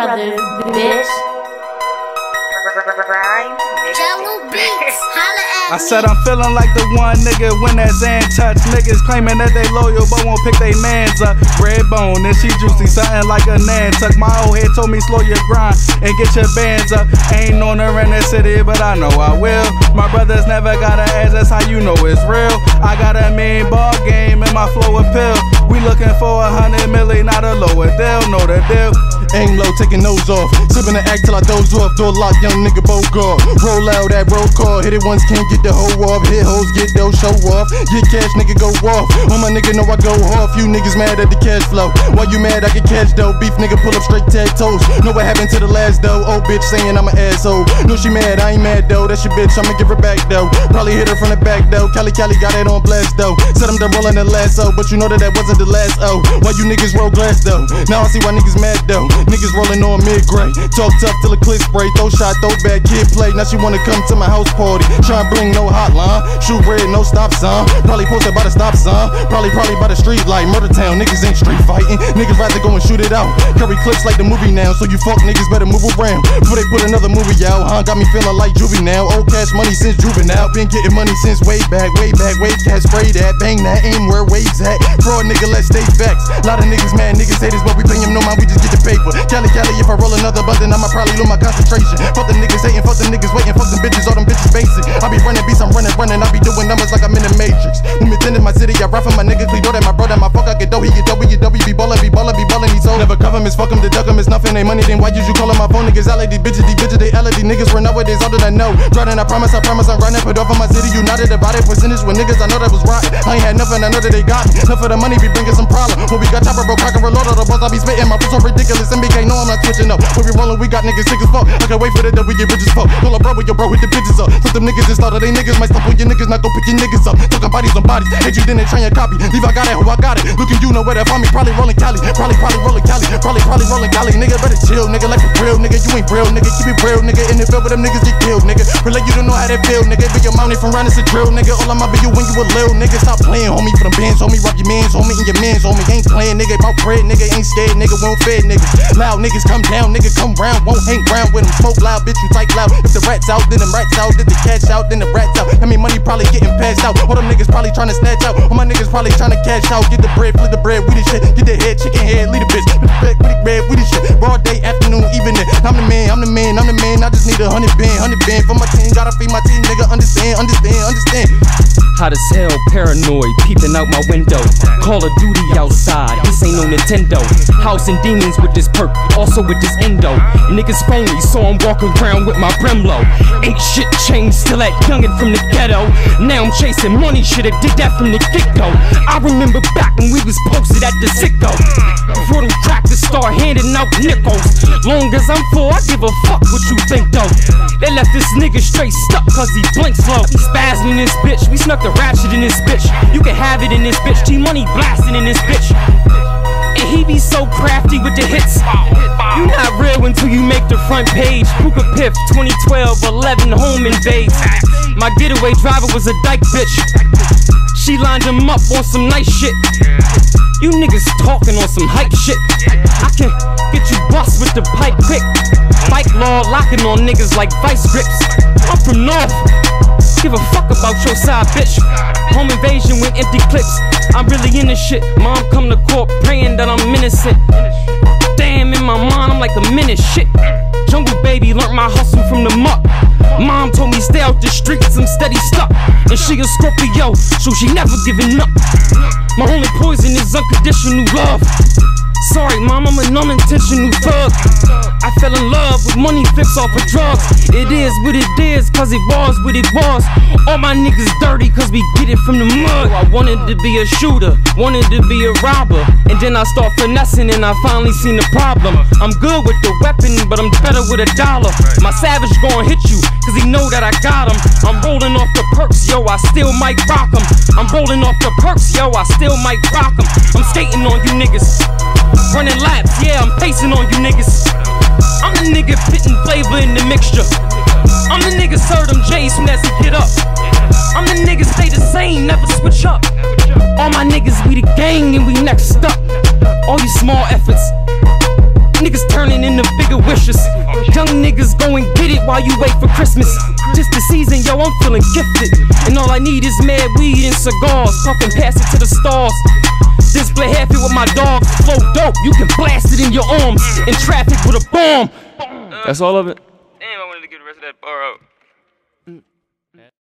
Brothers, bitch. Beats, at I me. said I'm feeling like the one nigga when that Zan touch. Niggas claiming that they loyal but won't pick they mans up. Red bone and she juicy, something like a Nantuck. My old head told me slow your grind and get your bands up. Ain't known her in the city, but I know I will. My brothers never got an ass, that's how you know it's real. I got a mean ball game and my flow appeal. We looking for a hundred million, not a lower deal. Know the deal. Aim low, taking nose off. Sipping the act till I doze off. Door lock, young nigga Bogart. Roll out that roll call. Hit it once, can't get the hoe off. Hit hoes, get those show off. Get cash, nigga, go off. On my nigga, know I go off. You niggas mad at the cash flow. Why you mad? I get cash though. Beef nigga, pull up straight tag toes. Know what happened to the last though. Old bitch saying I'm an asshole. No, she mad, I ain't mad though. That's your bitch, I'ma give her back though. Probably hit her from the back though. Cali Cali got it on blast though. Said I'm done rolling the lasso, but you know that that wasn't the last oh. Why you niggas roll glass though? Now I see why niggas mad though. Niggas rolling on mid grade. Talk tough till a clip spray. Throw shot, throw back, kid play. Now she wanna come to my house party. Try and bring no hotline. Shoot red, no stop sign. Probably posted by the stop sign. Probably, probably by the street like Murder Town. Niggas ain't street fighting. Niggas rather go and shoot it out. Curry clips like the movie now. So you fuck niggas better move around. Before they put another movie out, huh? Got me feeling like Juvie now. Old cash money since juvenile. Been getting money since way back, way back. Wave cash, spray that, bang that, aim where waves at. Fraud nigga, let's stay facts. Lot of niggas mad, niggas haters, but we pay him no mind, we just get the paper. Cali, Cali, if I roll another button, I'ma probably lose my concentration. Fuck the niggas hating, fuck the niggas waiting, fuck them bitches, all them bitches basic. I be running beats, I'm running, running, I be doing numbers like I'm in the Matrix. Me in my city, I rap for my niggas, know that my brother, my fuck, I get dough, he get dough, he get dough, he be ballin', be ballin', be ballin', he so never cover him, fuck him, deduct him, it's nothing, ain't money, then why did you callin' my phone, niggas, LA, these bitches, these bitches, they LA, these niggas were nowadays, all that I know. Jordan, I promise, I promise, I'm running, put off on my city, united, divided percentage with niggas, I know that was rotten. I ain't had nothing, I know that they got me. Enough of the money be bringing some problem. When we got chopper, bro, crack and reload, all the balls I be spitting, my foot so ridiculous, MBK, know I'm not switching up. When we rollin', we got niggas sick as fuck. I can't wait for the we get rich as fuck. Call a bro with your bro, hit the bitches up. Put them niggas in slaughter, they niggas might stop on your niggas, not go pick your niggas up. Talking bodies on bodies, hate you, then they try and copy. Leave, I got it, who I got it. Look at you, know where to find me, probably rolling Cali. Probably, probably rolling Cali. Probably, probably rolling Cali. Nigga, better chill, nigga, like for real, nigga. You ain't real, nigga. Keep it real, nigga. In the field with them niggas get killed, nigga. Really, you don't know how that feel, nigga. Be your mountain from round it's a drill, nigga. All I'ma be you when you a lil, nigga. Stop playing, homie, for them bands, homie. Rock your mans, homie, and your mans, homie. Ain't playing, nigga. About bread, nigga. Ain't scared, nigga. Won't fed, niggas. Loud niggas come down, nigga. Come round, won't hang round with them. Smoke loud, bitch, you type loud. If the rats out, then them rats out. If the catch out, then the rats out. I mean, money probably getting passed out. All them niggas probably trying to snatch out. All my niggas probably trying to cash out. Get the bread, flip the bread, we the shit. Get the head, chicken head, lead a bitch. With back, with we the shit. Broad day, afternoon, evening. I'm the man, I'm the man, I'm the man. I just need a hundred band, hundred band for my team. Gotta feed my team, nigga. Understand, understand, understand. Hot as hell, paranoid, peeping out my window. Call of Duty outside, this ain't no Nintendo. House and demons with this perk, also with this endo. Niggas phony, so I'm walking around with my Bremlo. Ain't shit changed, still that youngin' from the ghetto. Now I'm chasing money, shoulda did that from the get go. I remember back when we was posted at the Sicko. Before them crackers start handing out nickels. Long as I'm full, I give a fuck what you think though. They left this nigga straight stuck cause he blinks slow. Spazzing this bitch, we snuck the ratchet in this bitch. You can have it in this bitch, G Money blasting in this bitch. And he be so crafty with the hits. You not real until you make the front page. Pooker Piff 2012 11 home invades. My getaway driver was a dyke bitch. She lined him up on some nice shit. You niggas talking on some hype shit. I can get you bust with the pipe quick. Bike law locking on niggas like vice grips. I'm from North. Give a fuck about your side, bitch. Home invasion with empty clips. I'm really in this shit. Mom come to court praying that I'm innocent. Damn, in my mind, I'm like a minute shit. Jungle baby learned my hustle from the muck. Mom told me stay out the streets, I'm steady stuck. And she a Scorpio, so she never giving up. My only poison is unconditional love. Sorry, mom, I'm an unintentional thug. I fell in love with money flips off of drugs. It is what it is, cause it was what it was. All my niggas dirty, cause we get it from the mud. I wanted to be a shooter, wanted to be a robber. And then I start finessing, and I finally seen the problem. I'm good with the weapon, but I'm better with a dollar. My savage gon' hit you, cause he know that I got him. I'm rolling off the perks, yo, I still might rock him. I'm rolling off the perks, yo, I still might rock him. I'm skating on you niggas. Nigga flavor in the mixture. I'm the nigga serve them J's as he get up. I'm the nigga stay the same, never switch up. All my niggas, we the gang and we next up. All you small efforts, niggas turning into bigger wishes. Young niggas go and get it while you wait for Christmas. Just the season, yo, I'm feeling gifted. And all I need is mad weed and cigars. Puffin' pass it to the stars. Display happy with my dogs. Flow dope, you can blast it in your arms. In traffic with a bomb. That's all of it. Damn, I wanted to get the rest of that bar out.